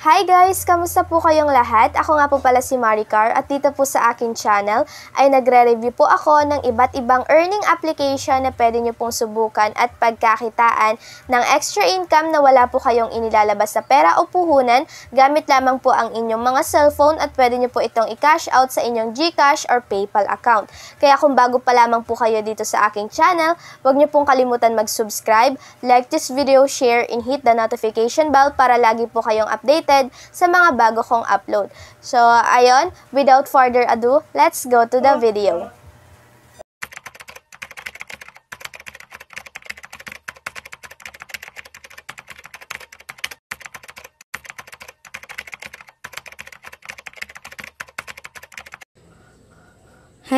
Hi guys! Kamusta po kayong lahat? Ako nga po pala si Maricar at dito po sa akin channel ay nagre-review po ako ng iba't ibang earning application na pwede nyo pong subukan at pagkakitaan ng extra income na wala po kayong inilalabas na pera o puhunan gamit lamang po ang inyong mga cellphone at pwede nyo po itong i-cash out sa inyong GCash or PayPal account. Kaya kung bago pa lamang po kayo dito sa aking channel, huwag nyo pong kalimutan mag-subscribe, like this video, share, and hit the notification bell para lagi po kayong updated updated sa mga bago kong upload. So, ayon, without further ado, let's go to the video.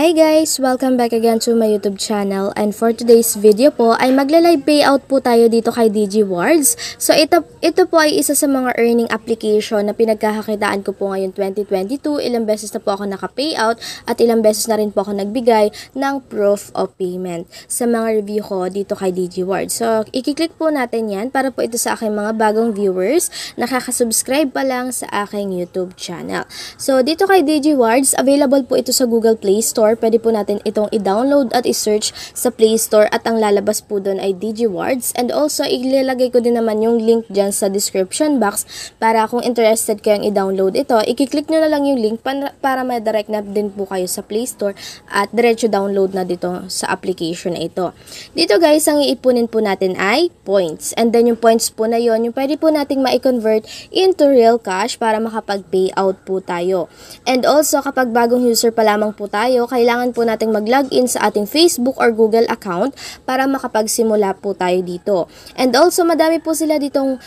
Hi guys! Welcome back again to my YouTube channel and for today's video po ay magla-live payout po tayo dito kay DigiWards. So ito, ito po ay isa sa mga earning application na pinagkakakitaan ko po ngayon 2022. Ilang beses na po ako naka-payout at ilang beses na rin po ako nagbigay ng proof of payment sa mga review ko dito kay DigiWards. So ikiklik po natin yan para po ito sa aking mga bagong viewers nakaka-subscribe pa lang sa aking YouTube channel. So dito kay DigiWards, available po ito sa Google Play Store Store, pwede po natin itong i-download at i-search sa Play Store at ang lalabas po doon ay DigiWards. And also, ilalagay ko din naman yung link dyan sa description box para kung interested kayong i-download ito, ikiklik nyo na lang yung link para, ma-direct na din po kayo sa Play Store at diretso download na dito sa application na ito. Dito guys, ang iipunin po natin ay points. And then yung points po na yon yung pwede po nating ma-convert into real cash para makapag-payout po tayo. And also, kapag bagong user pa lamang po tayo, kailangan po nating mag-login sa ating Facebook or Google account para makapagsimula po tayo dito. And also, madami po sila ditong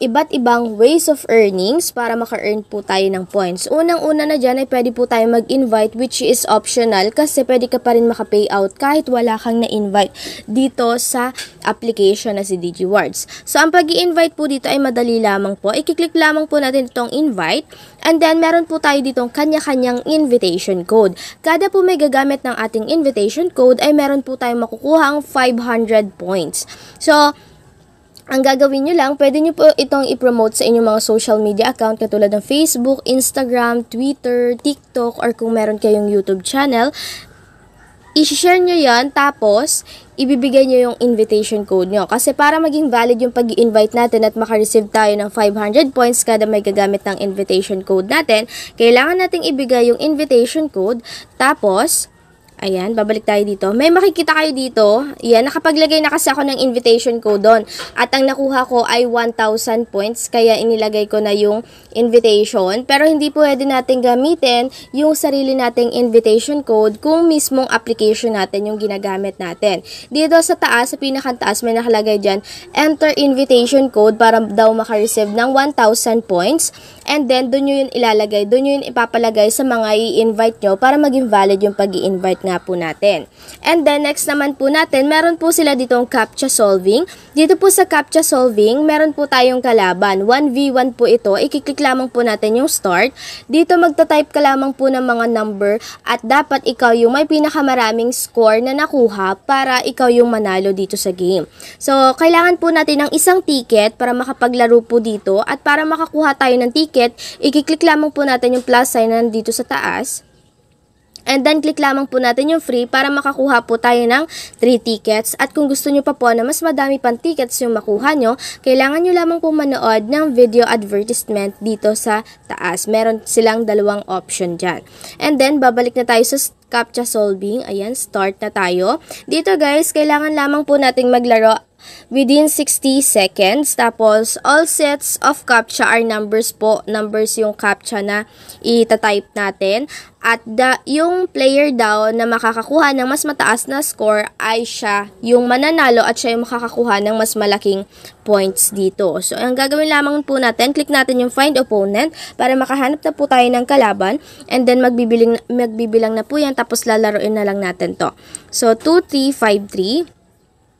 iba't ibang ways of earnings para maka-earn po tayo ng points. Unang-una na dyan ay pwede po tayo mag-invite which is optional kasi pwede ka pa rin maka-payout kahit wala kang na-invite dito sa application na si DigiWards. So, ang pag invite po dito ay madali lamang po. I-click lamang po natin itong invite and then meron po tayo ditong kanya-kanyang invitation code. Kada po may gagamit ng ating invitation code ay meron po tayong makukuhang 500 points. So, ang gagawin nyo lang, pwede nyo po itong i-promote sa inyong mga social media account katulad ng Facebook, Instagram, Twitter, TikTok, or kung meron kayong YouTube channel. I-share nyo yan, tapos ibibigay nyo yung invitation code nyo. Kasi para maging valid yung pag invite natin at makareceive tayo ng 500 points kada may gagamit ng invitation code natin, kailangan nating ibigay yung invitation code, tapos Ayan, babalik tayo dito. May makikita kayo dito. Ayan, nakapaglagay na kasi ako ng invitation code doon. At ang nakuha ko ay 1,000 points. Kaya inilagay ko na yung invitation. Pero hindi pwede natin gamitin yung sarili nating invitation code kung mismong application natin yung ginagamit natin. Dito sa taas, sa pinakantaas, may nakalagay dyan, enter invitation code para daw makareceive ng 1,000 points. And then, doon nyo yun ilalagay. Doon nyo yun ipapalagay sa mga i-invite nyo para maging valid yung pag invite nga po natin. And then, next naman po natin, meron po sila ditong CAPTCHA solving. Dito po sa CAPTCHA solving, meron po tayong kalaban. 1v1 po ito. Ikiklik lamang po natin yung start. Dito magta-type ka lamang po ng mga number at dapat ikaw yung may pinakamaraming score na nakuha para ikaw yung manalo dito sa game. So, kailangan po natin ng isang ticket para makapaglaro po dito at para makakuha tayo ng ticket, ikiklik lamang po natin yung plus sign na dito sa taas. And then, click lamang po natin yung free para makakuha po tayo ng 3 tickets. At kung gusto nyo pa po na mas madami pang tickets yung makuha nyo, kailangan nyo lamang po manood ng video advertisement dito sa taas. Meron silang dalawang option dyan. And then, babalik na tayo sa CAPTCHA solving. Ayan, start na tayo. Dito guys, kailangan lamang po nating maglaro within 60 seconds. Tapos, all sets of CAPTCHA are numbers po. Numbers yung CAPTCHA na itatype natin. At the, yung player daw na makakakuha ng mas mataas na score ay siya yung mananalo at siya yung makakakuha ng mas malaking points dito. So, ang gagawin lamang po natin, click natin yung find opponent para makahanap na po tayo ng kalaban and then magbibilang, magbibilang na po yan tapos lalaroin na lang natin to. So, 2, 3, 5, 3.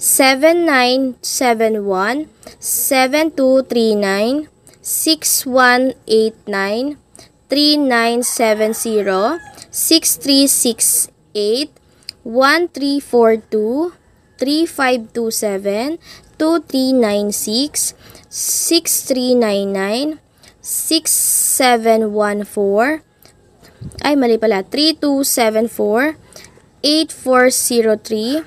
6634 0931 9582 7438 4144 8860 9818 6595, 7708, 0629, 7971, 7239, 6189, 3970, 6368, 1342, 3527, 2396, 6399, 6714, ay mali pala, 3274, 8403,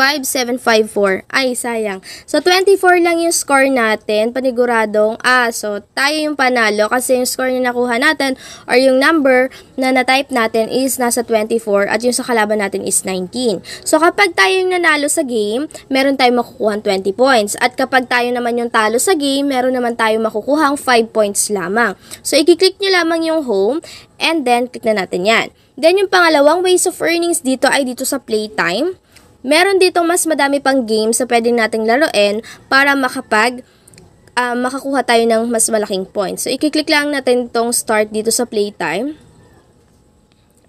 5754. Ay, sayang. So, 24 lang yung score natin. Paniguradong, ah, so, tayo yung panalo kasi yung score na nakuha natin or yung number na na-type natin is nasa 24 at yung sa kalaban natin is 19. So, kapag tayo yung nanalo sa game, meron tayong makukuha 20 points. At kapag tayo naman yung talo sa game, meron naman tayong makukuha 5 points lamang. So, i-click nyo lamang yung home and then click na natin yan. Then, yung pangalawang ways of earnings dito ay dito sa playtime. Meron dito mas madami pang games na pwedeng nating laruin para makapag uh, makakuha tayo ng mas malaking points. So, i-click lang natin itong start dito sa playtime.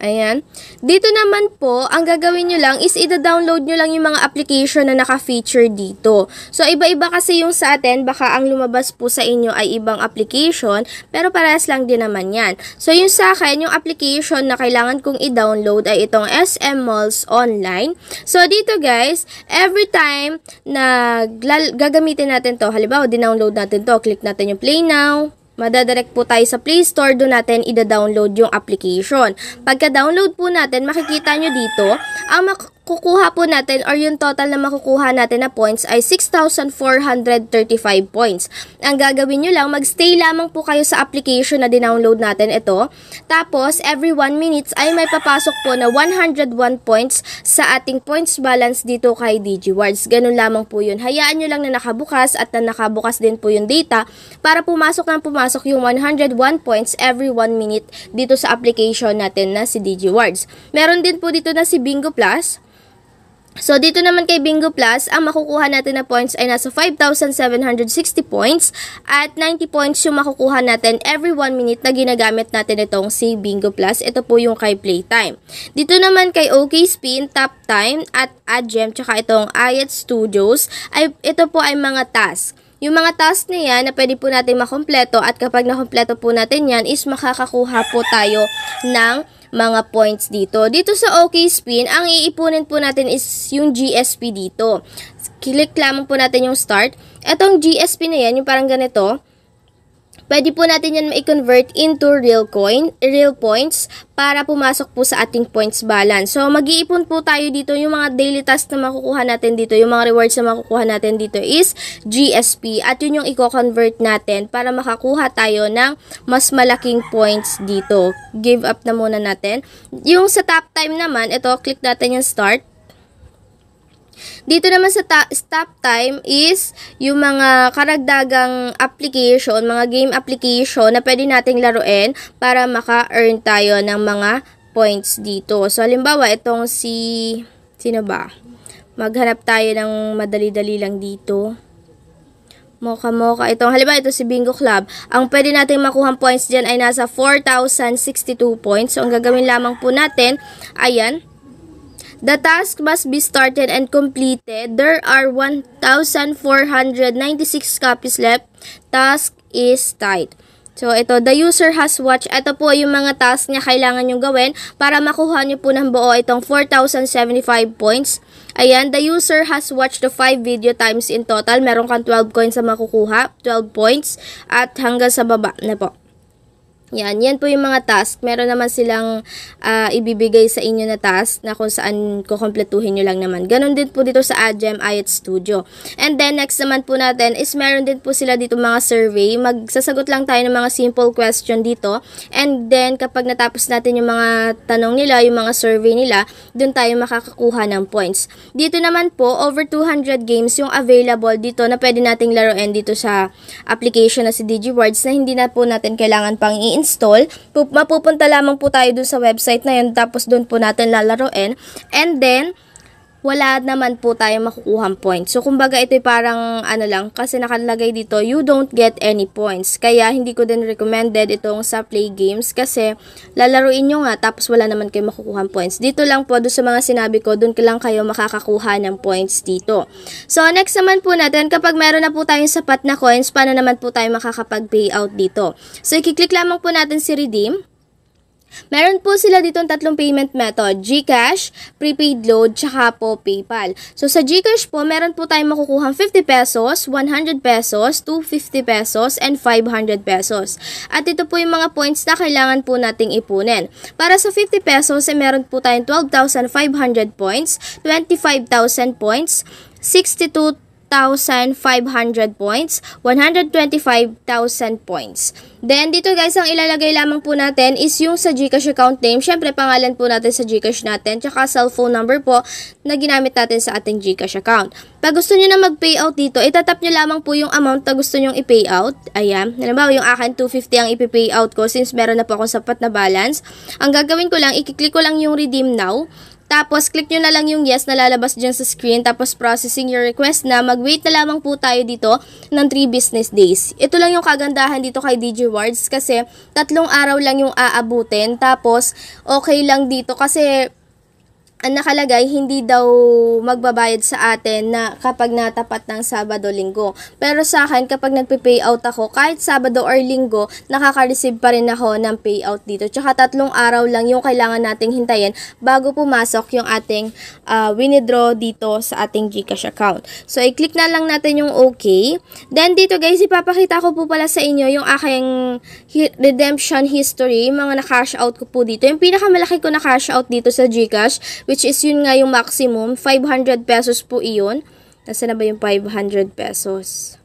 Ayan. Dito naman po, ang gagawin nyo lang is i-download nyo lang yung mga application na naka-feature dito. So, iba-iba kasi yung sa atin, baka ang lumabas po sa inyo ay ibang application, pero parehas lang din naman yan. So, yung sa akin, yung application na kailangan kong i-download ay itong SM Malls Online. So, dito guys, every time na gagamitin natin to, halimbawa, dinownload natin to, click natin yung Play Now, Madadirect po tayo sa Play Store, doon natin ida-download yung application. Pagka-download po natin, makikita nyo dito, ang kukuha po natin or yung total na makukuha natin na points ay 6,435 points. Ang gagawin nyo lang, magstay lamang po kayo sa application na dinownload natin ito. Tapos, every 1 minutes ay may papasok po na 101 points sa ating points balance dito kay DigiWards. Ganun lamang po yun. Hayaan nyo lang na nakabukas at na nakabukas din po yung data para pumasok na pumasok yung 101 points every 1 minute dito sa application natin na si DigiWards. Meron din po dito na si Bingo Plus. So, dito naman kay Bingo Plus, ang makukuha natin na points ay nasa 5,760 points at 90 points yung makukuha natin every 1 minute na ginagamit natin itong si Bingo Plus. Ito po yung kay Playtime. Dito naman kay OK Spin, Top Time at AdGem, tsaka itong Ayat Studios, ay, ito po ay mga task. Yung mga task na yan na pwede po natin makompleto at kapag nakompleto po natin yan is makakakuha po tayo ng mga points dito. Dito sa OK Spin, ang iipunin po natin is yung GSP dito. Click lamang po natin yung start. Etong GSP na yan, yung parang ganito, pwede po natin yan ma-convert into real coin, real points para pumasok po sa ating points balance. So, mag-iipon po tayo dito. Yung mga daily tasks na makukuha natin dito, yung mga rewards na makukuha natin dito is GSP. At yun yung i-convert natin para makakuha tayo ng mas malaking points dito. Give up na muna natin. Yung sa top time naman, ito, click natin yung start. Dito naman sa stop time is yung mga karagdagang application, mga game application na pwede nating laruin para maka-earn tayo ng mga points dito. So, halimbawa, itong si... Sino ba? Maghanap tayo ng madali-dali lang dito. Mocha-mocha. Itong, halimbawa, ito si Bingo Club. Ang pwede natin makuha points dyan ay nasa 4,062 points. So, ang gagawin lamang po natin, ayan, The task must be started and completed. There are 1,496 copies left. Task is tight. So, ito, the user has watched. Ito po yung mga task niya kailangan nyo gawin para makuha nyo po ng buo itong 4,075 points. Ayan, the user has watched the 5 video times in total. Meron kang 12 coins sa makukuha, 12 points, at hanggang sa baba na po. Yan, yan po yung mga task. Meron naman silang uh, ibibigay sa inyo na task na kung saan kukompletuhin nyo lang naman. Ganon din po dito sa Adgem IET Studio. And then, next naman po natin is meron din po sila dito mga survey. Magsasagot lang tayo ng mga simple question dito. And then, kapag natapos natin yung mga tanong nila, yung mga survey nila, dun tayo makakakuha ng points. Dito naman po, over 200 games yung available dito na pwede nating laruin dito sa application na si DigiWords na hindi na po natin kailangan pang i install, mapupunta lamang po tayo dun sa website na yun tapos dun po natin lalaroin. And then, wala naman po tayo makukuhang points. So, kumbaga, ito parang, ano lang, kasi nakalagay dito, you don't get any points. Kaya, hindi ko din recommended itong sa play games kasi lalaruin nyo nga, tapos wala naman kayo makukuhang points. Dito lang po, doon sa mga sinabi ko, doon lang kayo makakakuha ng points dito. So, next naman po natin, kapag meron na po tayong sapat na coins, paano naman po tayo makakapag-payout dito? So, ikiklik lamang po natin si redeem. Meron po sila ditong tatlong payment method, GCash, prepaid load, tsaka po PayPal. So sa GCash po, meron po tayong makukuhang 50 pesos, 100 pesos, 250 pesos, and 500 pesos. At ito po yung mga points na kailangan po nating ipunin. Para sa 50 pesos, eh, meron po tayong 12,500 points, 25,000 points, 62 1,500 points, 125,000 points. Then, dito guys, ang ilalagay lamang po natin is yung sa Gcash account name. Siyempre, pangalan po natin sa Gcash natin, tsaka cellphone number po na ginamit natin sa ating Gcash account. Pag gusto nyo na mag-payout dito, itatap nyo lamang po yung amount na gusto nyo i-payout. Ayan. Halimbawa, yung akin, 250 ang i-payout ko since meron na po akong sapat na balance. Ang gagawin ko lang, ikiklik ko lang yung redeem now. Tapos, click nyo na lang yung yes na lalabas dyan sa screen. Tapos, processing your request na. Mag-wait na lamang po tayo dito ng 3 business days. Ito lang yung kagandahan dito kay DigiWards kasi tatlong araw lang yung aabutin. Tapos, okay lang dito kasi ang nakalagay, hindi daw magbabayad sa atin na kapag natapat ng Sabado, Linggo. Pero sa akin, kapag nagpe-payout ako, kahit Sabado or Linggo, nakaka-receive pa rin ako ng payout dito. Tsaka tatlong araw lang yung kailangan nating hintayin bago pumasok yung ating uh, withdraw dito sa ating Gcash account. So, i-click na lang natin yung OK. Then, dito guys, ipapakita ko po pala sa inyo yung aking redemption history, mga na-cash out ko po dito. Yung pinakamalaki ko na cash out dito sa Gcash, which is yun nga yung maximum, 500 pesos po iyon. Nasa na ba yung 500 pesos?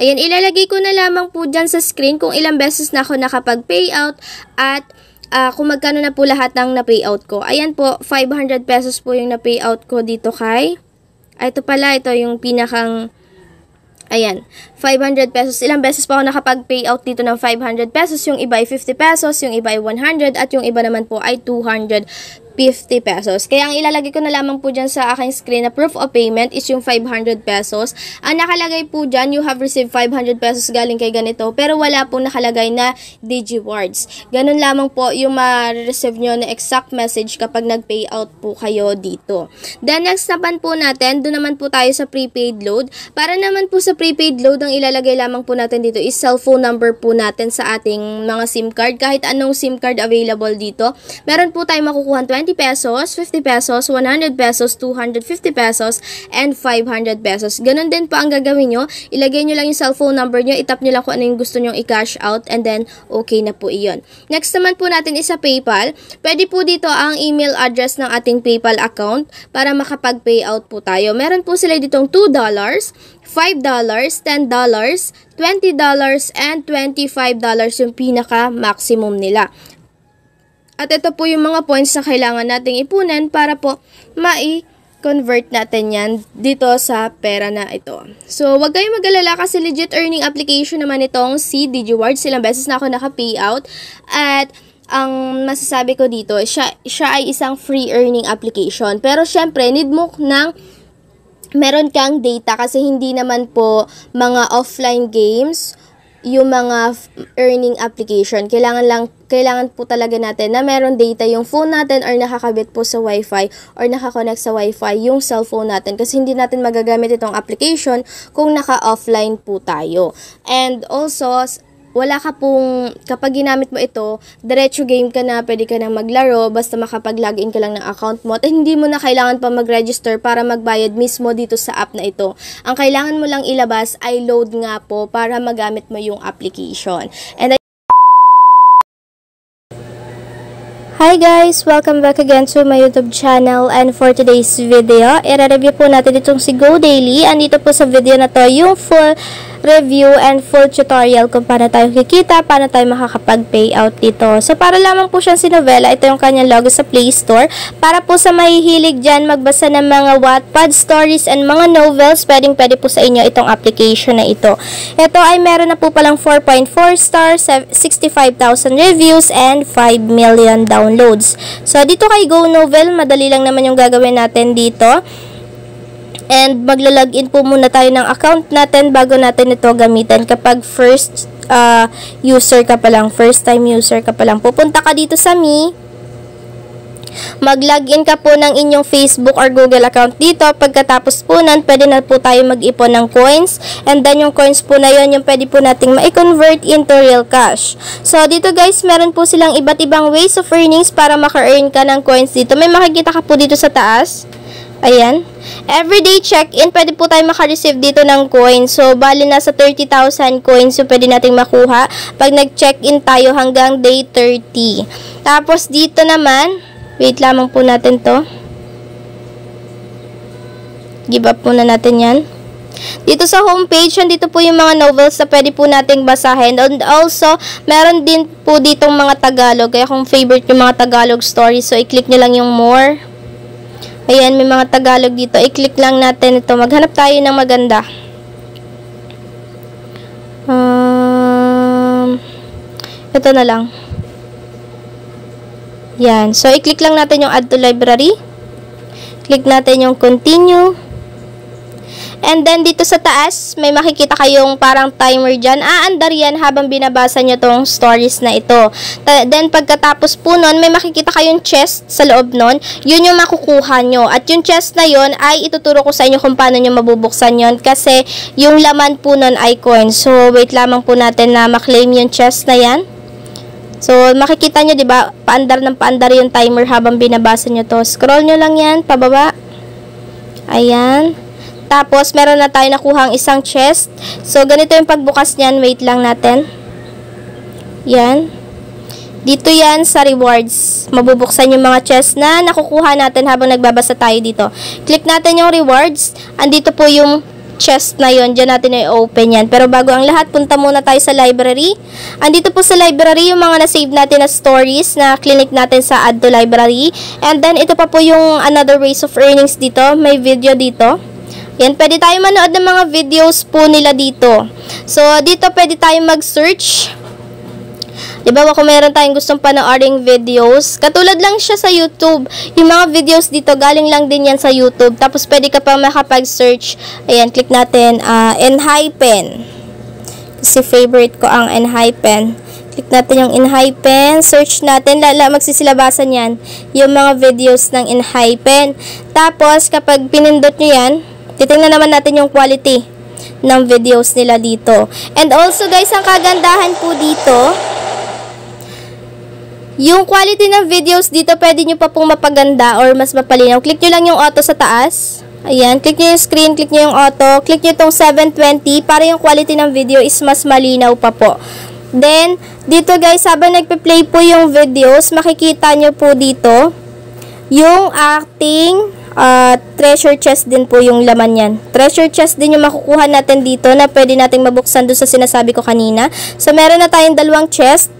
Ayan, ilalagay ko na lamang po dyan sa screen kung ilang beses na ako nakapag-payout at uh, kung magkano na po lahat ng na-payout ko. Ayan po, 500 pesos po yung na-payout ko dito kay... Ay, ito pala, ito yung pinakang Ayan, 500 pesos. Ilang beses pa ako nakapag-payout dito ng 500 pesos. Yung iba ay 50 pesos, yung iba ay 100, at yung iba naman po ay 200 50 pesos. Kaya ang ilalagay ko na lamang po dyan sa aking screen na proof of payment is yung 500 pesos. Ang nakalagay po dyan, you have received 500 pesos galing kay ganito, pero wala pong nakalagay na DigiWards. Ganun lamang po yung ma-receive nyo na exact message kapag nag-payout po kayo dito. Then next naman po natin, doon naman po tayo sa prepaid load. Para naman po sa prepaid load, ang ilalagay lamang po natin dito is cellphone number po natin sa ating mga SIM card. Kahit anong SIM card available dito, meron po tayong makukuha 20 20 pesos, 50 pesos, 100 pesos, 250 pesos, and 500 pesos. Ganon din po ang gagawin nyo. Ilagay nyo lang yung cellphone number nyo, itap nyo lang kung ano yung gusto nyo i-cash out, and then okay na po iyon. Next naman po natin is sa PayPal. Pwede po dito ang email address ng ating PayPal account para makapag-payout po tayo. Meron po sila ditong $2, $5, $10, $20, and $25 yung pinaka-maximum nila. At ito po yung mga points na kailangan nating ipunan para po mai convert natin yan dito sa pera na ito. So, wag kayong mag-alala kasi legit earning application naman itong si DigiWard. Silang beses na ako naka-payout. At ang masasabi ko dito, siya, siya ay isang free earning application. Pero syempre, need mo ng meron kang data kasi hindi naman po mga offline games yung mga earning application, kailangan lang kailangan po talaga natin na meron data yung phone natin or nakakabit po sa wifi or nakakonect sa wifi yung cellphone natin kasi hindi natin magagamit itong application kung naka-offline po tayo. And also, wala ka pong, kapag ginamit mo ito, diretso game ka na, pwede ka nang maglaro, basta makapag-login ka lang ng account mo, at hindi mo na kailangan pa mag-register para magbayad mismo dito sa app na ito. Ang kailangan mo lang ilabas ay load nga po para magamit mo yung application. And Hi guys! Welcome back again to my YouTube channel and for today's video, i-review po natin itong si Go Daily. Andito po sa video na to yung full review and full tutorial kung paano tayo kikita, paano tayo makakapag-payout dito. So, para lamang po siyang si Novella, ito yung kanyang logo sa Play Store. Para po sa mahihilig dyan magbasa ng mga Wattpad stories and mga novels, pwedeng pwede po sa inyo itong application na ito. Ito ay meron na po palang 4.4 stars, 65,000 reviews, and 5 million downloads. So, dito kay Go Novel, madali lang naman yung gagawin natin dito. And magla-login po muna tayo ng account natin bago natin ito gamitin kapag first uh, user ka pa lang, first time user ka pa lang. Pupunta ka dito sa Me. Mag-login ka po ng inyong Facebook or Google account dito. Pagkatapos po nun, pwede na po tayo mag-ipon ng coins. And then yung coins po na yon yung pwede po nating ma-convert into real cash. So dito guys, meron po silang iba't ibang ways of earnings para maka-earn ka ng coins dito. May makikita ka po dito sa taas. Ayan. Everyday check-in, pwede po tayo makareceive dito ng coins. So, bali nasa 30,000 coins yung pwede nating makuha pag nag-check-in tayo hanggang day 30. Tapos, dito naman, wait lamang po natin to. Give up muna natin yan. Dito sa homepage, dito po yung mga novels na pwede po nating basahin. And also, meron din po ditong mga Tagalog. Kaya kung favorite yung mga Tagalog stories, so i-click nyo lang yung more. Ayan, may mga Tagalog dito. I-click lang natin ito. Maghanap tayo ng maganda. Um, ito na lang. Yan. So, i-click lang natin yung add to library. Click natin yung continue. And then, dito sa taas, may makikita kayong parang timer dyan. Aandar yan habang binabasa nyo tong stories na ito. Then, pagkatapos po nun, may makikita kayong chest sa loob nun. Yun yung makukuha nyo. At yung chest na yun, ay ituturo ko sa inyo kung paano nyo mabubuksan yun. Kasi, yung laman po nun ay coin. So, wait lamang po natin na maklaim yung chest na yan. So, makikita nyo, di ba, paandar ng paandar yung timer habang binabasa nyo to. Scroll nyo lang yan, pababa. Ayan. Tapos, meron na tayo nakuhang isang chest. So, ganito yung pagbukas niyan. Wait lang natin. Yan. Dito yan sa rewards. Mabubuksan yung mga chest na nakukuha natin habang nagbabasa tayo dito. Click natin yung rewards. Andito po yung chest na yon Diyan natin i-open yan. Pero bago ang lahat, punta muna tayo sa library. Andito po sa library yung mga na-save natin na stories na clinic natin sa add to library. And then, ito pa po yung another ways of earnings dito. May video dito. Yan, pwede tayo manood ng mga videos po nila dito. So, dito pwede tayo mag-search. Diba, kung meron tayong gustong panooring videos, katulad lang siya sa YouTube. Yung mga videos dito, galing lang din yan sa YouTube. Tapos, pwede ka pa makapag-search. Ayan, click natin, uh, Enhypen. Kasi favorite ko ang Enhypen. Click natin yung Enhypen. Search natin. Lala, magsisilabasan yan. Yung mga videos ng Enhypen. Tapos, kapag pinindot nyo yan, titingnan naman natin yung quality ng videos nila dito. And also guys, ang kagandahan po dito, yung quality ng videos dito, pwede nyo pa pong mapaganda or mas mapalinaw. Click nyo lang yung auto sa taas. Ayan, click nyo yung screen, click nyo yung auto, click nyo itong 720 para yung quality ng video is mas malinaw pa po. Then, dito guys, habang nagpe-play po yung videos, makikita nyo po dito yung acting uh, treasure chest din po yung laman yan. Treasure chest din yung makukuha natin dito na pwede nating mabuksan doon sa sinasabi ko kanina. So, meron na tayong dalawang chest.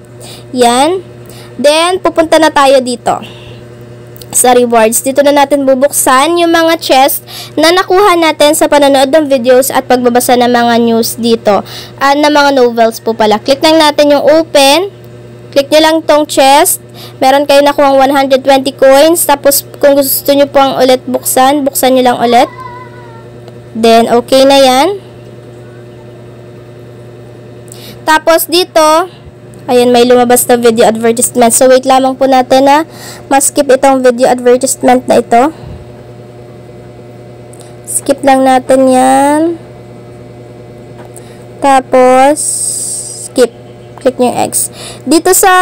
Yan. Then, pupunta na tayo dito sa rewards. Dito na natin bubuksan yung mga chest na nakuha natin sa panonood ng videos at pagbabasa ng mga news dito. Uh, na mga novels po pala. Click lang natin yung open. Click nyo lang tong chest. Meron kayo nakuha 120 coins. Tapos, kung gusto nyo pang ulit buksan, buksan nyo lang ulit. Then, okay na yan. Tapos, dito, ayan, may lumabas na video advertisement. So, wait lamang po natin na ma-skip itong video advertisement na ito. Skip lang natin yan. Tapos, click nyo yung X. Dito sa,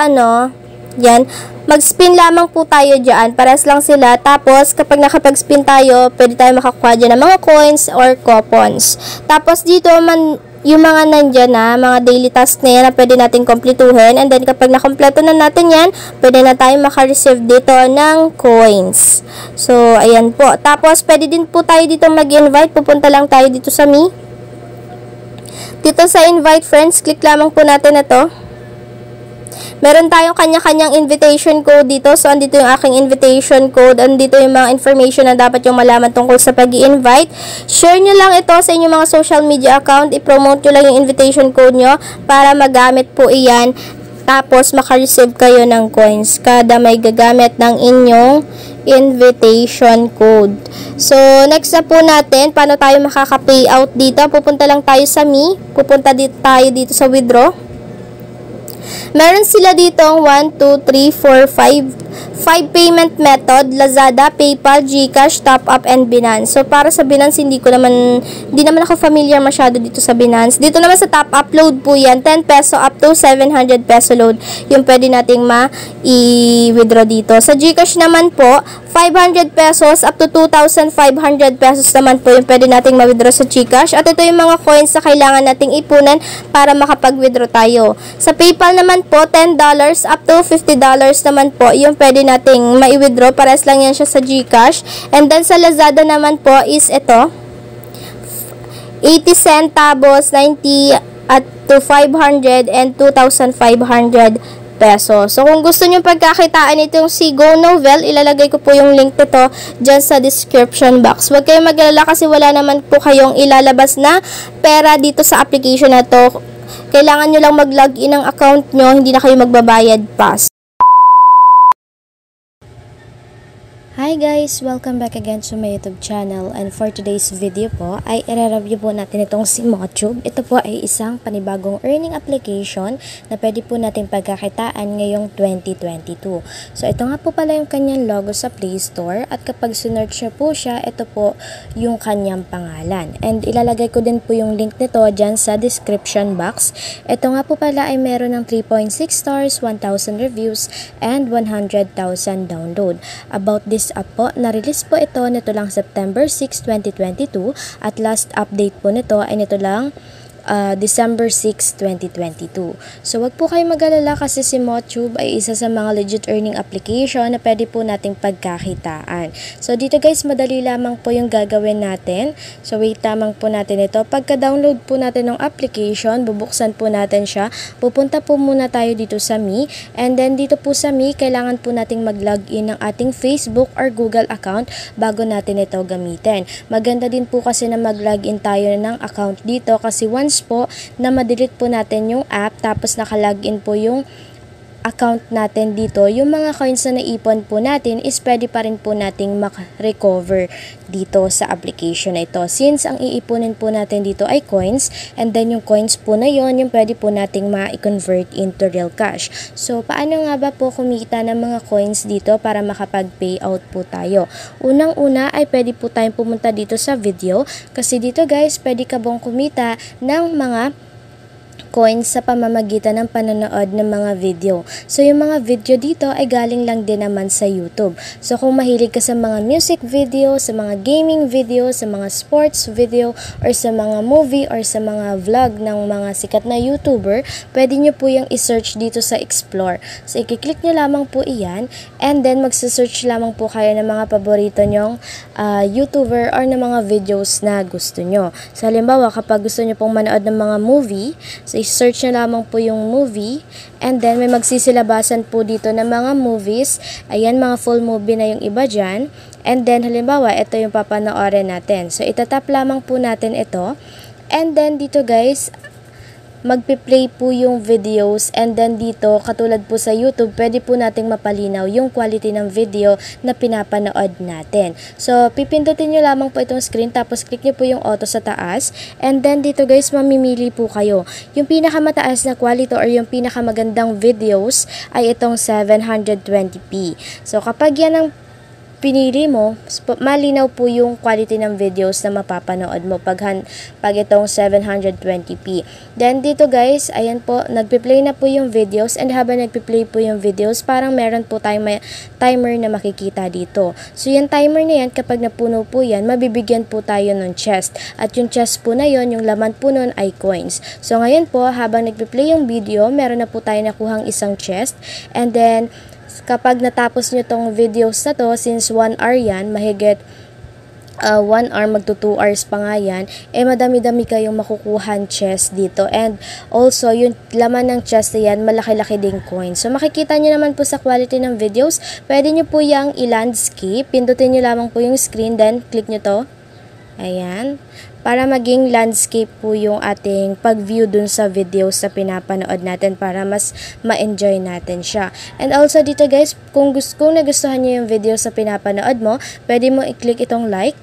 ano, yan, mag-spin lamang po tayo dyan. Pares lang sila. Tapos, kapag nakapag-spin tayo, pwede tayo makakuha dyan ng mga coins or coupons. Tapos, dito man, yung mga nandyan na, mga daily task na yan na pwede natin kompletuhin. And then, kapag nakompleto na natin yan, pwede na tayo makareceive dito ng coins. So, ayan po. Tapos, pwede din po tayo dito mag-invite. Pupunta lang tayo dito sa me. Dito sa invite friends, click lamang po natin na to. Meron tayong kanya-kanyang invitation code dito. So, andito yung aking invitation code. Andito yung mga information na dapat yung malaman tungkol sa pag invite Share nyo lang ito sa inyong mga social media account. I-promote nyo lang yung invitation code nyo para magamit po iyan. Tapos, makareceive kayo ng coins kada may gagamit ng inyong invitation code. So, next na po natin, paano tayo makaka-payout dito. Pupunta lang tayo sa Me. Pupunta dito tayo dito sa withdraw. Meron sila dito 1, 2, 3, 4, 5, 5 payment method, Lazada, PayPal, GCash, Top Up, and Binance. So, para sa Binance, hindi ko naman, hindi naman ako familiar masyado dito sa Binance. Dito naman sa Top Up load po yan, 10 peso up to 700 peso load, yung pwede nating ma-i-withdraw dito. Sa GCash naman po, 500 pesos up to 2,500 pesos naman po yung pwede nating ma-withdraw sa GCash. At ito yung mga coins na kailangan nating ipunan para makapag-withdraw tayo. Sa PayPal naman po, $10 up to $50 naman po yung pwede nating ma-withdraw. Pares lang yan siya sa GCash. And then sa Lazada naman po is ito. 80 centavos, 90 at to 500 and 2,500 peso. So, kung gusto nyo pagkakitaan itong si Go Novel, ilalagay ko po yung link nito dyan sa description box. Huwag kayong magalala kasi wala naman po kayong ilalabas na pera dito sa application na to. Kailangan nyo lang mag-login ng account nyo, hindi na kayo magbabayad pa. Hi guys! Welcome back again to my YouTube channel and for today's video po ay i-review po natin itong si Motube. Ito po ay isang panibagong earning application na pwede po natin pagkakitaan ngayong 2022. So ito nga po pala yung kanyang logo sa Play Store at kapag sinearch po siya, ito po yung kanyang pangalan. And ilalagay ko din po yung link nito dyan sa description box. Ito nga po pala ay meron ng 3.6 stars, 1,000 reviews, and 100,000 download. About this this app po. Na-release po ito nito lang September 6, 2022 at last update po nito ay nito lang uh, December 6, 2022. So, wag po kayo mag-alala kasi si Motube ay isa sa mga legit earning application na pwede po nating pagkakitaan. So, dito guys, madali lamang po yung gagawin natin. So, wait lamang po natin ito. Pagka-download po natin ng application, bubuksan po natin siya. Pupunta po muna tayo dito sa Me. And then, dito po sa Me, kailangan po nating mag-login ng ating Facebook or Google account bago natin ito gamitin. Maganda din po kasi na mag-login tayo ng account dito kasi once po na madelete po natin yung app tapos nakalagin po yung account natin dito, yung mga coins na naipon po natin is pwede pa rin po nating mak-recover dito sa application na ito. Since ang iipunin po natin dito ay coins and then yung coins po na yon yung pwede po nating ma-convert into real cash. So, paano nga ba po kumita ng mga coins dito para makapag-payout po tayo? Unang-una ay pwede po tayong pumunta dito sa video kasi dito guys, pwede ka bang kumita ng mga coins sa pamamagitan ng panonood ng mga video. So, yung mga video dito ay galing lang din naman sa YouTube. So, kung mahilig ka sa mga music video, sa mga gaming video, sa mga sports video, or sa mga movie, or sa mga vlog ng mga sikat na YouTuber, pwede nyo po yung isearch dito sa Explore. So, i-click nyo lamang po iyan, and then magsa-search lamang po kayo ng mga paborito nyong uh, YouTuber or ng mga videos na gusto nyo. So, halimbawa, kapag gusto nyo pong manood ng mga movie, so i-search nyo lamang po yung movie and then may magsisilabasan po dito ng mga movies. Ayan, mga full movie na yung iba dyan. And then, halimbawa, ito yung papanoorin natin. So, itatap lamang po natin ito. And then, dito guys, magpi-play po yung videos and then dito, katulad po sa YouTube, pwede po nating mapalinaw yung quality ng video na pinapanood natin. So, pipindutin nyo lamang po itong screen tapos click nyo po yung auto sa taas and then dito guys, mamimili po kayo. Yung pinakamataas na quality or yung pinakamagandang videos ay itong 720p. So, kapag yan ang pinili mo, malinaw po yung quality ng videos na mapapanood mo pag, pag itong 720p. Then dito guys, ayan po, nagpe-play na po yung videos and habang nagpe-play po yung videos, parang meron po tayong timer na makikita dito. So yung timer na yan, kapag napuno po yan, mabibigyan po tayo ng chest. At yung chest po na yon yung laman po nun ay coins. So ngayon po, habang nagpe-play yung video, meron na po tayo nakuhang isang chest. And then, kapag natapos nyo tong videos na to, since 1 hour yan, mahigit uh, 1 hour, magto 2 hours pa nga yan, eh madami-dami kayong makukuhan chest dito. And also, yung laman ng chest na yan, malaki-laki ding coin. So, makikita nyo naman po sa quality ng videos, pwede nyo po yung i-landscape. Pindutin nyo lamang po yung screen, then click nyo to. Ayan. Para maging landscape po yung ating pag-view dun sa videos sa pinapanood natin para mas ma-enjoy natin siya. And also dito guys, kung, gusto, kung nagustuhan nyo yung video sa pinapanood mo, pwede mo i-click itong like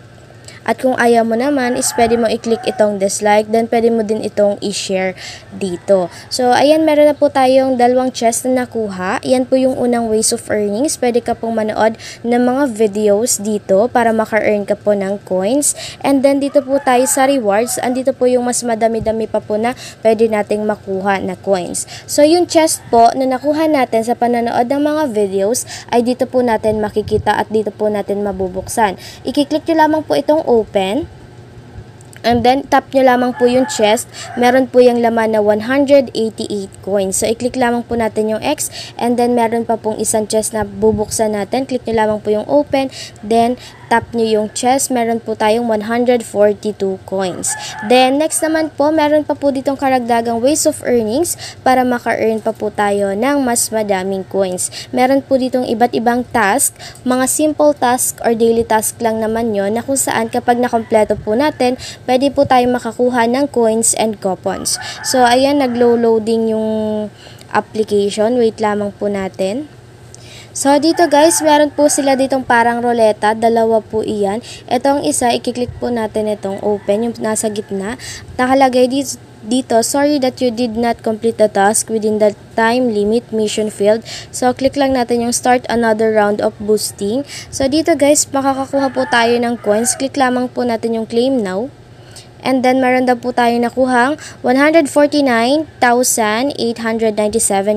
at kung ayaw mo naman, is pwede mo i-click itong dislike. Then, pwede mo din itong i-share dito. So, ayan, meron na po tayong dalawang chest na nakuha. Yan po yung unang ways of earnings. Pwede ka pong manood ng mga videos dito para maka-earn ka po ng coins. And then, dito po tayo sa rewards. Andito po yung mas madami-dami pa po na pwede nating makuha na coins. So, yung chest po na nakuha natin sa pananood ng mga videos ay dito po natin makikita at dito po natin mabubuksan. Ikiklik nyo lamang po itong open. And then, tap nyo lamang po yung chest. Meron po yung laman na 188 coins. So, i-click lamang po natin yung X. And then, meron pa pong isang chest na bubuksan natin. Click nyo lamang po yung open. Then, tap nyo yung chest, meron po tayong 142 coins. Then, next naman po, meron pa po ditong karagdagang ways of earnings para maka-earn pa po tayo ng mas madaming coins. Meron po ditong iba't ibang task, mga simple task or daily task lang naman yon na kung saan kapag nakompleto po natin, pwede po tayong makakuha ng coins and coupons. So, ayan, nag-low loading yung application. Wait lamang po natin. So, dito guys, meron po sila ditong parang roleta. Dalawa po iyan. Itong isa, ikiklik po natin itong open, yung nasa gitna. Nakalagay dito, dito, sorry that you did not complete the task within the time limit mission field. So, click lang natin yung start another round of boosting. So, dito guys, makakakuha po tayo ng coins. Click lamang po natin yung claim now. And then, meron daw po tayo nakuhang 149,897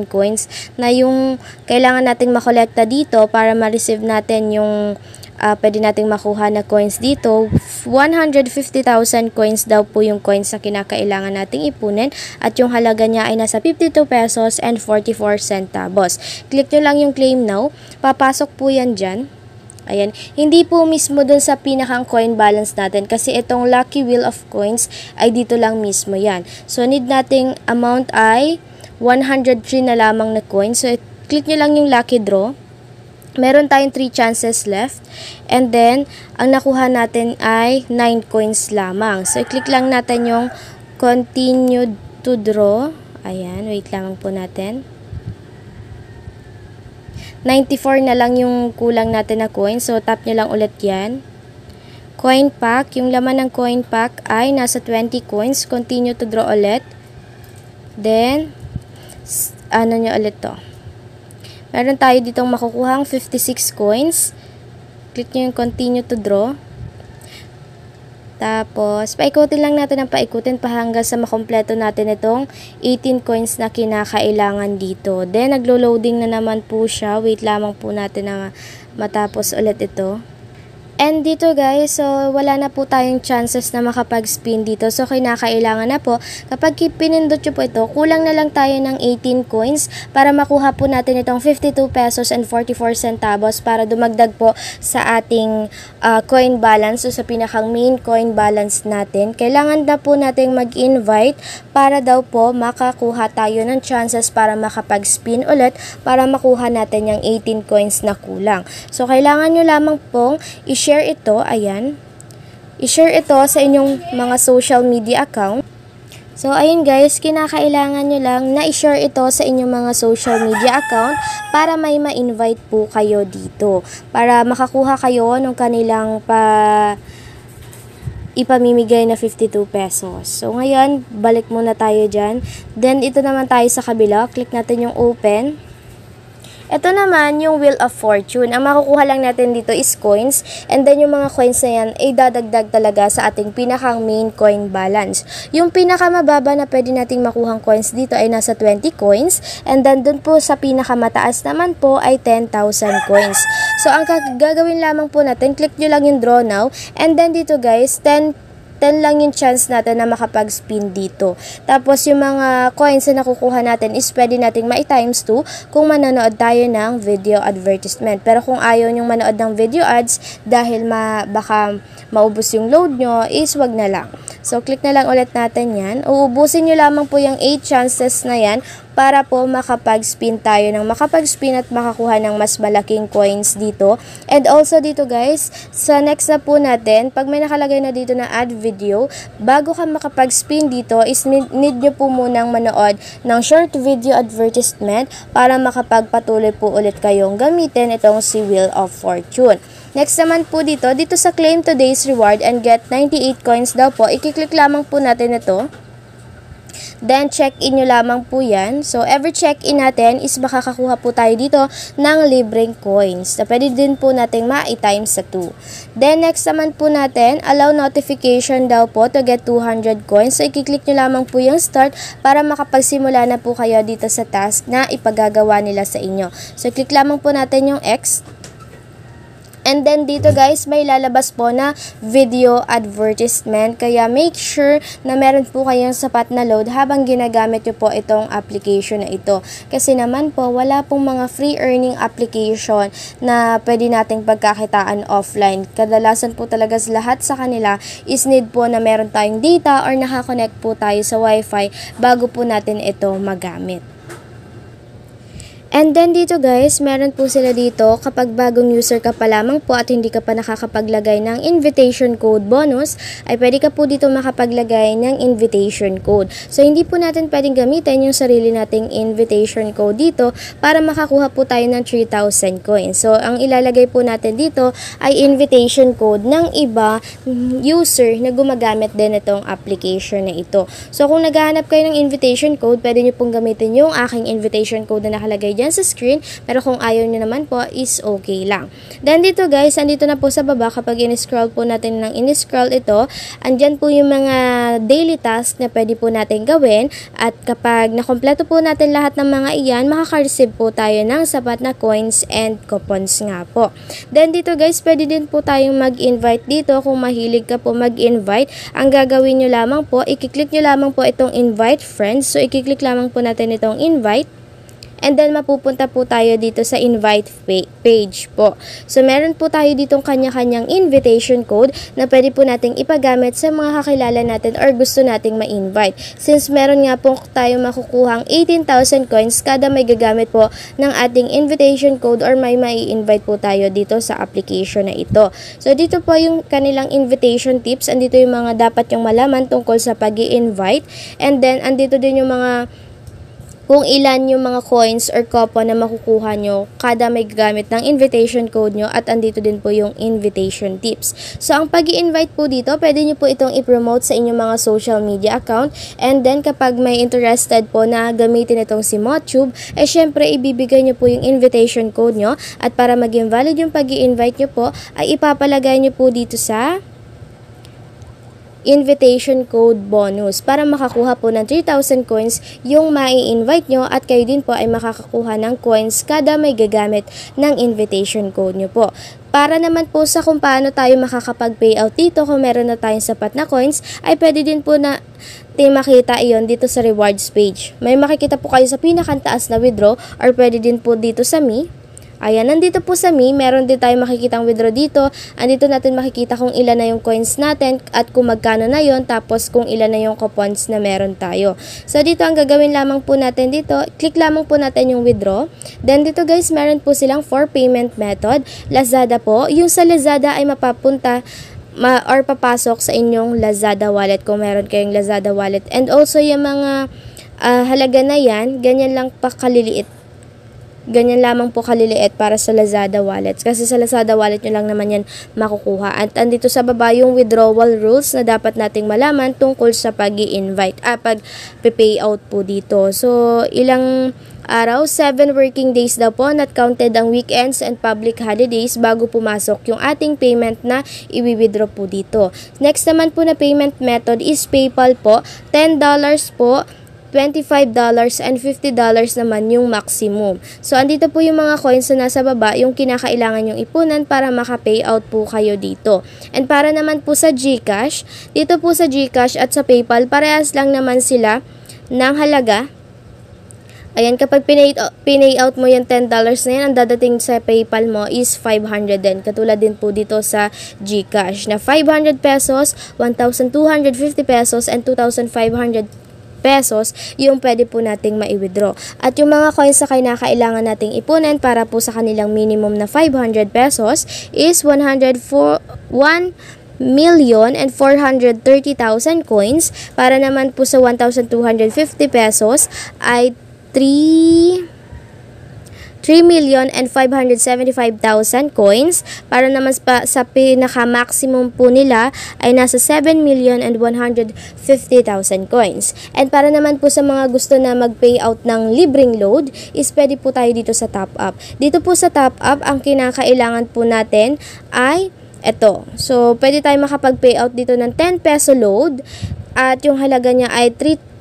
coins na yung kailangan nating makolekta dito para ma-receive natin yung uh, pwede nating makuha na coins dito. 150,000 coins daw po yung coins na kinakailangan nating ipunin at yung halaga niya ay nasa 52 pesos and 44 centavos. Click nyo lang yung claim now. Papasok po yan dyan. Ayan, hindi po mismo dun sa pinakang coin balance natin kasi itong lucky wheel of coins ay dito lang mismo yan. So, need nating amount ay 103 na lamang na coins. So, click nyo lang yung lucky draw. Meron tayong 3 chances left. And then, ang nakuha natin ay 9 coins lamang. So, click lang natin yung continue to draw. Ayan, wait lamang po natin. 94 na lang yung kulang natin na coin. So, tap nyo lang ulit yan. Coin pack. Yung laman ng coin pack ay nasa 20 coins. Continue to draw ulit. Then, ano nyo ulit to. Meron tayo ditong makukuhang 56 coins. Click nyo yung continue to draw. Tapos, paikutin lang natin ang paikutin pa hanggang sa makompleto natin itong 18 coins na kinakailangan dito. Then, naglo-loading na naman po siya. Wait lamang po natin na matapos ulit ito. And dito guys, so wala na po tayong chances na makapag-spin dito. So kinakailangan na po, kapag pinindot nyo po ito, kulang na lang tayo ng 18 coins para makuha po natin itong 52 pesos and 44 centavos para dumagdag po sa ating uh, coin balance o sa pinakang main coin balance natin. Kailangan na po natin mag-invite para daw po makakuha tayo ng chances para makapag-spin ulit para makuha natin yung 18 coins na kulang. So kailangan nyo lamang pong i-share ito, ayan. I-share ito sa inyong mga social media account. So, ayun guys, kinakailangan nyo lang na i-share ito sa inyong mga social media account para may ma-invite po kayo dito. Para makakuha kayo ng kanilang pa ipamimigay na 52 pesos. So, ngayon, balik muna tayo dyan. Then, ito naman tayo sa kabila. Click natin yung open. Ito naman yung Wheel of Fortune. Ang makukuha lang natin dito is coins. And then yung mga coins na yan ay dadagdag talaga sa ating pinakang main coin balance. Yung pinakamababa na pwede nating makuhang coins dito ay nasa 20 coins. And then dun po sa pinakamataas naman po ay 10,000 coins. So ang gagawin lamang po natin, click nyo lang yung draw now. And then dito guys, 10 10 lang yung chance natin na makapag-spin dito. Tapos yung mga coins na nakukuha natin is pwede nating ma-times 2 kung manonood tayo ng video advertisement. Pero kung ayaw nyong manood ng video ads dahil ma baka maubos yung load nyo, is wag na lang. So, click na lang ulit natin yan. Uubusin nyo lamang po yung 8 chances na yan para po makapag-spin tayo ng makapag-spin at makakuha ng mas malaking coins dito. And also dito guys, sa next na po natin, pag may nakalagay na dito na add video, bago ka makapag-spin dito is need, need nyo po munang manood ng short video advertisement para makapagpatuloy po ulit kayong gamitin itong si Wheel of Fortune. Next naman po dito, dito sa claim today's reward and get 98 coins daw po, ikiklik lamang po natin ito. Then, check-in nyo lamang po yan. So, every check-in natin is makakakuha po tayo dito ng libreng coins na pwede din po natin ma-times sa 2. Then, next naman po natin, allow notification daw po to get 200 coins. So, ikiklik nyo lamang po yung start para makapagsimula na po kayo dito sa task na ipagagawa nila sa inyo. So, click lamang po natin yung X. And then dito guys, may lalabas po na video advertisement. Kaya make sure na meron po kayong sapat na load habang ginagamit nyo po itong application na ito. Kasi naman po, wala pong mga free earning application na pwede nating pagkakitaan offline. Kadalasan po talaga lahat sa kanila is need po na meron tayong data or nakakonect po tayo sa wifi bago po natin ito magamit. And then dito guys, meron po sila dito kapag bagong user ka pa lamang po at hindi ka pa nakakapaglagay ng invitation code bonus, ay pwede ka po dito makapaglagay ng invitation code. So hindi po natin pwedeng gamitin yung sarili nating invitation code dito para makakuha po tayo ng 3,000 coins. So ang ilalagay po natin dito ay invitation code ng iba user na gumagamit din itong application na ito. So kung naghahanap kayo ng invitation code, pwede nyo pong gamitin yung aking invitation code na nakalagay dyan dyan sa screen. Pero kung ayaw nyo naman po, is okay lang. Then dito guys, andito na po sa baba, kapag in-scroll po natin ng in-scroll ito, andyan po yung mga daily task na pwede po natin gawin. At kapag nakompleto po natin lahat ng mga iyan, makaka-receive po tayo ng sapat na coins and coupons nga po. Then dito guys, pwede din po tayong mag-invite dito kung mahilig ka po mag-invite. Ang gagawin nyo lamang po, ikiklik nyo lamang po itong invite friends. So, ikiklik lamang po natin itong invite. And then, mapupunta po tayo dito sa invite page po. So, meron po tayo ditong kanya-kanyang invitation code na pwede po nating ipagamit sa mga kakilala natin or gusto nating ma-invite. Since meron nga po tayo makukuhang 18,000 coins kada may gagamit po ng ating invitation code or may mai-invite po tayo dito sa application na ito. So, dito po yung kanilang invitation tips. Andito yung mga dapat yung malaman tungkol sa pag invite And then, andito din yung mga kung ilan yung mga coins or coupon na makukuha nyo kada may gagamit ng invitation code nyo at andito din po yung invitation tips. So, ang pag invite po dito, pwede nyo po itong i-promote sa inyong mga social media account and then kapag may interested po na gamitin itong si Motube, eh syempre ibibigay nyo po yung invitation code nyo at para maging valid yung pag invite nyo po, ay ipapalagay nyo po dito sa invitation code bonus para makakuha po ng 3,000 coins yung mai-invite nyo at kayo din po ay makakakuha ng coins kada may gagamit ng invitation code nyo po. Para naman po sa kung paano tayo makakapag-payout dito kung meron na tayong sapat na coins, ay pwede din po na makita iyon dito sa rewards page. May makikita po kayo sa pinakantaas na withdraw or pwede din po dito sa me Ayan, nandito po sa Me, meron din tayong makikitang withdraw dito. Andito natin makikita kung ilan na yung coins natin at kung magkano na yon tapos kung ilan na yung coupons na meron tayo. So, dito ang gagawin lamang po natin dito, click lamang po natin yung withdraw. Then, dito guys, meron po silang for payment method. Lazada po. Yung sa Lazada ay mapapunta ma or papasok sa inyong Lazada wallet kung meron kayong Lazada wallet. And also, yung mga uh, halaga na yan, ganyan lang pa kaliliit Ganyan lamang po kaliliit para sa Lazada wallets. Kasi sa Lazada wallet nyo lang naman yan makukuha. At andito sa baba yung withdrawal rules na dapat nating malaman tungkol sa pag invite ah, pag pay out po dito. So, ilang araw, 7 working days daw po, not counted ang weekends and public holidays bago pumasok yung ating payment na i-withdraw po dito. Next naman po na payment method is PayPal po, $10 po $25 and $50 naman yung maximum. So, andito po yung mga coins na nasa baba, yung kinakailangan yung ipunan para maka-payout po kayo dito. And para naman po sa GCash, dito po sa GCash at sa PayPal, parehas lang naman sila ng halaga Ayan, kapag pinay, pinay out mo yung $10 na yan, ang dadating sa PayPal mo is 500 din. Katulad din po dito sa GCash na 500 pesos, 1,250 pesos, and 2,500 pesos yung pwede po nating mai-withdraw. At yung mga coins na kailangan nating ipunin para po sa kanilang minimum na 500 pesos is 104 1 million and 430,000 coins para naman po sa 1,250 pesos ay 3 3 million and 575,000 coins. Para naman pa, sa pinaka-maximum po nila ay nasa 7 million and 150,000 coins. And para naman po sa mga gusto na mag-payout ng libreng load, is pwede po tayo dito sa top up. Dito po sa top up, ang kinakailangan po natin ay ito. So, pwede tayo makapag-payout dito ng 10 peso load at yung halaga niya ay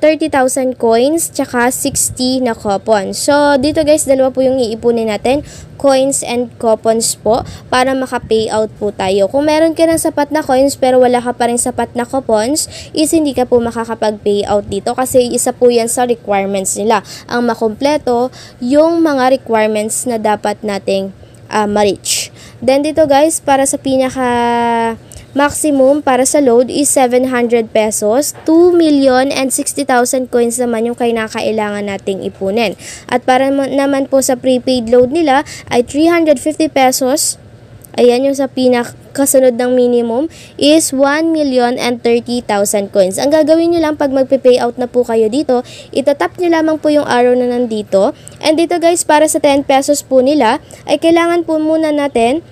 30,000 coins tsaka 60 na coupon. So, dito guys, dalawa po yung iipunin natin, coins and coupons po para maka-payout po tayo. Kung meron ka ng sapat na coins pero wala ka pa rin sapat na coupons, is hindi ka po makakapag-payout dito kasi isa po yan sa requirements nila. Ang makompleto, yung mga requirements na dapat nating uh, ma-reach. Then dito guys, para sa pinaka Maximum para sa load is 700 pesos. 2 million and 60,000 coins naman yung kinakailangan nating ipunin. At para naman po sa prepaid load nila ay 350 pesos. Ayan yung sa pinakasunod ng minimum is 1 million and 30,000 coins. Ang gagawin nyo lang pag magpe-pay out na po kayo dito, itatap nyo lamang po yung arrow na nandito. And dito guys, para sa 10 pesos po nila, ay kailangan po muna natin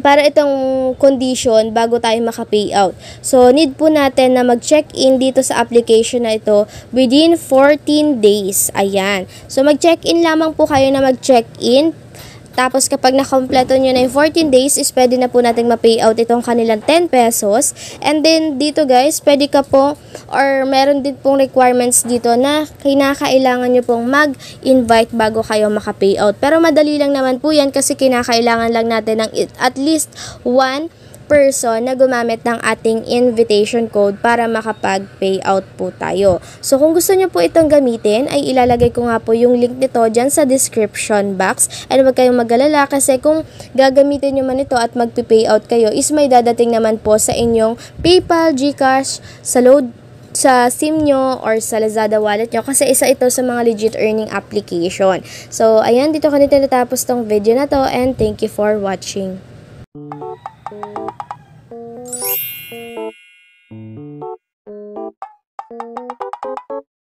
para itong condition bago tayo maka-payout. So, need po natin na mag-check-in dito sa application na ito within 14 days. Ayan. So, mag-check-in lamang po kayo na mag-check-in tapos kapag nakompleto nyo na yung 14 days is pwede na po nating ma-payout itong kanilang 10 pesos. And then dito guys, pwede ka po or meron din pong requirements dito na kinakailangan nyo pong mag-invite bago kayo maka-payout. Pero madali lang naman po yan kasi kinakailangan lang natin ng at least one person na gumamit ng ating invitation code para makapag-payout po tayo. So, kung gusto nyo po itong gamitin, ay ilalagay ko nga po yung link nito dyan sa description box. And huwag kayong magalala kasi kung gagamitin nyo man ito at mag-payout kayo, is may dadating naman po sa inyong PayPal, GCash, sa load sa SIM nyo or sa Lazada wallet nyo kasi isa ito sa mga legit earning application. So, ayan, dito ko nito natapos tong video na to and thank you for watching. うん。